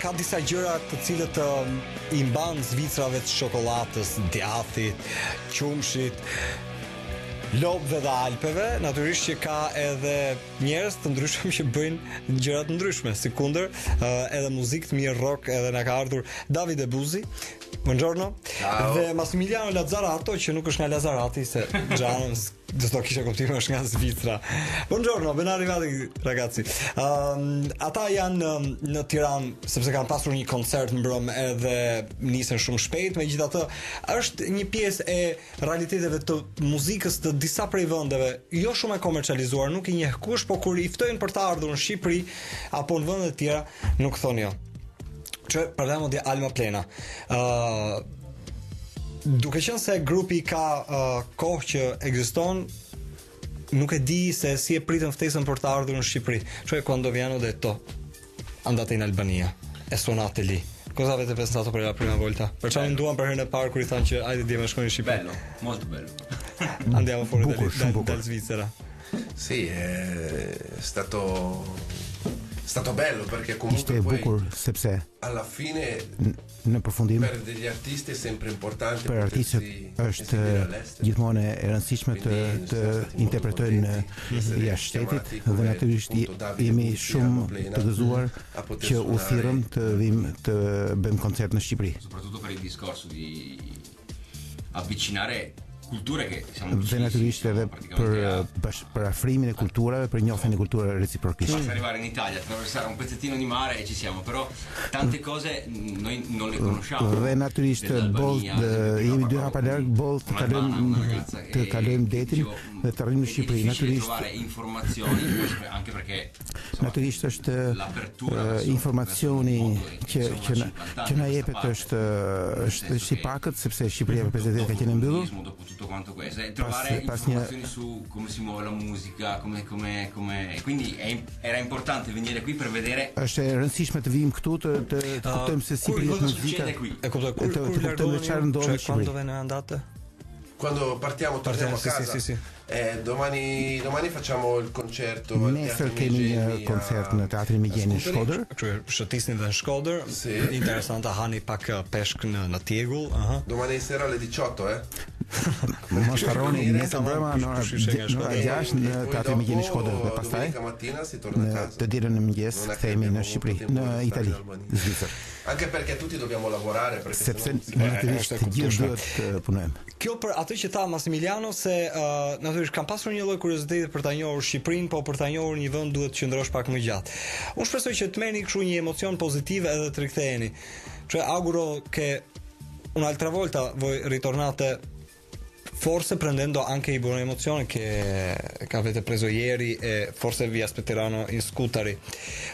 Ka disa gjëra të cilët um, i mban zvicrave të shokollatës, djathit, qumshit, lopëve dhe alpeve, natyrisht që ka edhe njerëz të ndryshëm që bëjnë gjëra të ndryshme. Sikundër, uh, edhe muzikë të mirë rock edhe na ka ardhur Davide Buzzi. Buongiorno. Ciao. Dhe Massimiliano Lazzarato që nuk është nga Lazarati se Xhanës Do të kishte kuptim është nga Zvicra. Buongiorno, ben arrivati ragazzi. Ehm, um, ata janë um, në Tiranë sepse kanë pasur një koncert mbrëm edhe nisen shumë shpejt, megjithatë është një pjesë e realiteteve të muzikës të disa prej vendeve, jo shumë e komercializuar, nuk i njeh kush, por kur i ftojnë për të ardhur në Shqipëri apo në vende të tjera, nuk thonë jo. Që për dhe mundja Almaplena uh, Duke qenë se grupi ka uh, kohë që ekziston Nuk e di se si e pritën ftesën për të ardhur në Shqipëri Cioè quando vi hanno detto andate in Albania e suonate lì Cosa avete pensato per la prima volta? Pra ça menduan për herën e parë kur i thanë që hajde do të shkojmë në Shqipëri. Bello, molto bello. Andiamo fuori da, da, dalla Svizzera. Sì, è stato stato bello perché comunque Ishte e bukur sepse alla fine në përfundim per degli artisti è sempre importante për artistët është gjithmonë e rëndësishme të të interpretojnë jashtë shtetit dhe natyrisht jemi shumë të gëzuar që u thirrëm të vijmë të bëjmë koncert në Shqipëri. Soprattutto per il discorso di avvicinare culture che. Dhe natyrisht edhe për bash, për afrimin e kulturave, për njohjen e kulturave reciprokisht. Basta arrivare in Italia, attraversare un pezzettino di mare e ci siamo, però tante cose noi non le conosciamo. Dhe natyrisht boll jemi dy hapa larg boll të kalojmë të kalojmë detin dhe të arrijmë në Shqipëri. Natyrisht informacioni, anche perché Natyrisht është informacioni që që na që na jepet është është është i pakët sepse Shqipëria për 50 vjet ka qenë mbyllur. Informazioni su come si muove la musica, come come come e quindi è, era importante venire qui per vedere. Është e rëndësishme të vijmë këtu të të ah, kuptojmë se si pritet muzika. E kuptoj kur kur largohemi çfarë ndodh në Shqipëri. Quando partiamo partiamo a casa. Sì, sì, sì. E domani domani facciamo il concerto al Nesër kemi një koncert në Teatrin Migjeni në Shkodër. Kështu shëtisni dhe në Shkodër. Sì. Interesant të hani pak uh, peshk në në tjegull, aha. Domani sera alle 18, eh. Mos harroni nesër mbrëma në orën 6 në Teatrin Migjeni në Shkodër dhe pastaj të dielën në mëngjes kthehemi në Shqipëri, në Itali, Zvicër. Anche perché tutti dobbiamo lavorare perché sepse natyrisht të gjithë duhet të punojmë. Kjo për atë që tha Massimiliano se uh, natyrisht kam pasur një lloj kurioziteti për ta njohur Shqipërinë, po për ta njohur një vend duhet të qëndrosh pak më gjatë. Unë shpresoj që të merrni kështu një emocion pozitiv edhe të riktheheni. Cioè auguro che un'altra volta voi ritornate forse prendendo anche i buoni emozioni che, che avete preso ieri e forse vi aspetteranno in Scutari.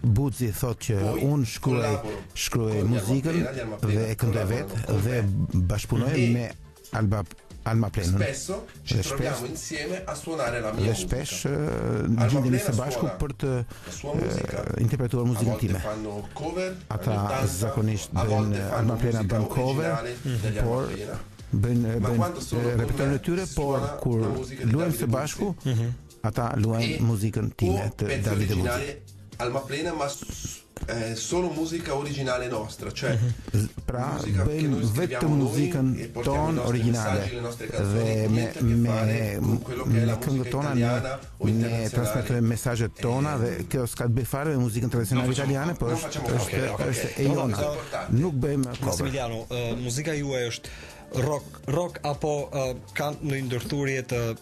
Buzzi thotë që po, unë shkruaj shkruaj muzikën dhe e këndoj vetë dhe bashkëpunoj me Alba Almaplenën. Spesso ci troviamo insieme a suonare la mia musica. Shpesh gjendemi së bashku për të interpretuar muzikën time. Ata zakonisht bëjnë Almaplena bën cover, por bëjnë bëjnë repertorin e tyre, por kur luajmë së bashku, mhm. Ata luajnë e, muzikën time të Davide Buzzi. Almaplena ma è solo musica originale nostra, cioè mhm. pra bëjmë vetëm muzikën e tonë origjinale dhe me me me këngët tona ne ne transmetojmë mesazhet tona dhe kjo s'ka të bëjë fare me muzikën tradicionale italiane, por është është është e jona. Nuk bëjmë Massimiliano, eh, muzika juaj është rock rock apo eh, ka ndonjë ndërthurje të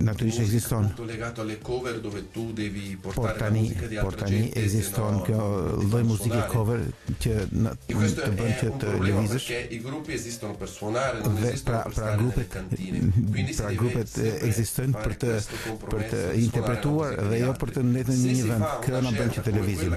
Natyrisht ekziston. Por tani, por tani ekziston kjo lloj muzike cover që në të bën që të lëvizësh. Dhe pra pra grupet pra grupet ekzistojnë për të për të interpretuar dhe jo për të ndenjur në një vend. Kjo na bën që të lëvizim.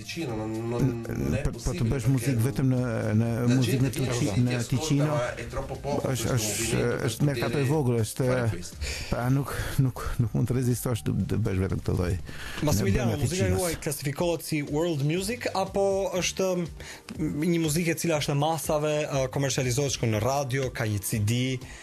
Po të bësh muzikë vetëm në në muzikë në Turqi, në Ticino, është është është merkato e vogël, është pra nuk nuk nuk mund të rezistosh të, të bësh vetëm këtë lloj. Massimiliano, muzika juaj klasifikohet si world music apo është një muzikë e cila është e masave, komercializohet, shkon në radio, ka një CD,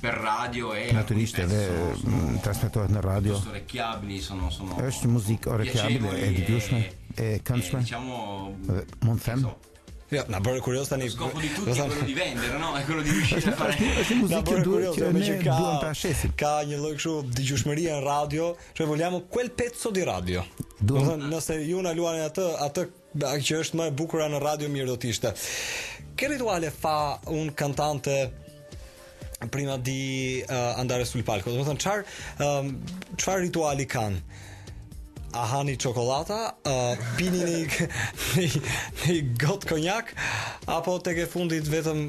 per radio e natyrisht edhe transmetohet në radio është muzikë orecchiabile e dëgjueshme e këndshme dhe mund të them Ja, na bëre kurioz tani. Ska po ditu ti kur di vend, no, e kur di vish. Është muzikë që duhet që ne duam ta shesim. Ka një lloj kështu dëgjueshmërie në radio, cioè vogliamo quel pezzo di radio. Domethënë, nëse ju na luani atë, atë Ba që është më e bukura në radio mirë do të ishte. Che rituale fa un cantante prima di uh, andare sul palco. Domethënë çfarë çfarë um, rituali kanë? A hani çokollata, uh, pini një, një, një gotë konjak apo tek e fundit vetëm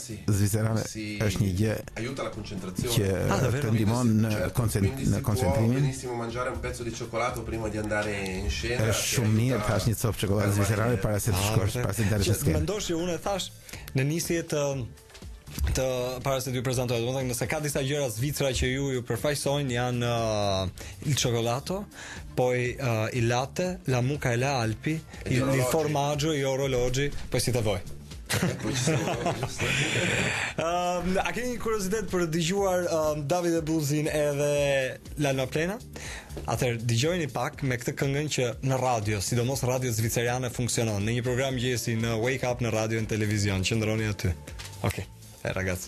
zvicerane është një gjë që të ndihmon në koncentrimin. Është shumë mirë të hash një copë çokoladë zvicerane para se të shkosh, para se të dalësh në skenë. Mendosh që unë e thash në nisje të të para se të prezantoj, do të thotë nëse ka disa gjëra Zvicra që ju ju përfaqësojnë janë uh, il cioccolato, poi uh, il latte, la mucca e le Alpi, Il formaggio, gli orologi, poi siete voi. Ehm, a keni një kuriozitet për të dëgjuar um, Davide Buzzin edhe Lalma Plena? Atëherë dëgjojmë pak me këtë këngën që në radio, sidomos radio zviceriane funksionon. Në një program mëngjesi në Wake Up në radio dhe në televizion, qëndroni aty. Okej, okay. e ragazzi.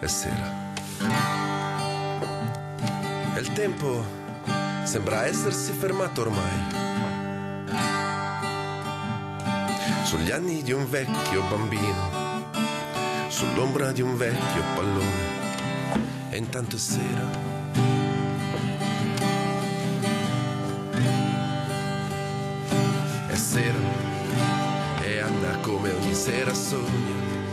è sera. E il tempo sembra essersi fermato ormai. Sugli anni di un vecchio bambino, sull'ombra di un vecchio pallone. E intanto è sera. È sera e Anna come ogni sera sogna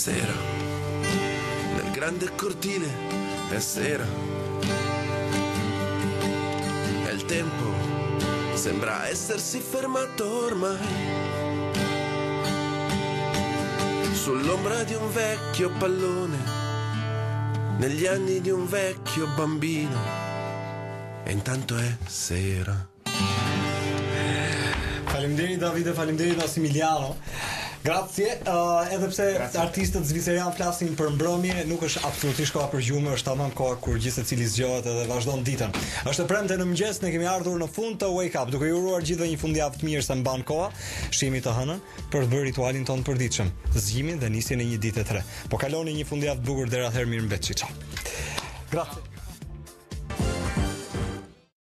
sera, nel grande cortile è sera. E il tempo sembra essersi fermato ormai. Sull'ombra di un vecchio pallone, negli anni di un vecchio bambino. E intanto è sera. Faleminderit Davide, faleminderit Massimiliano. Grazie. Uh, edhe pse Grazie. artistët zviceranë flasin për mbrëmje, nuk është absolutisht koha për gjumë, është tamam koha kur gjithsecili zgjohet edhe vazhdon ditën. Është e premte në mëngjes, ne kemi ardhur në fund të Wake Up, duke ju uruar gjithëve një fundjavë të mirë sa mban koha. Shihemi të hënën për të bërë ritualin tonë të përditshëm, zgjimin dhe nisjen e një dite të re. Po kaloni një fundjavë të bukur deri atëherë mirë mbetshi. Ciao. Grazie.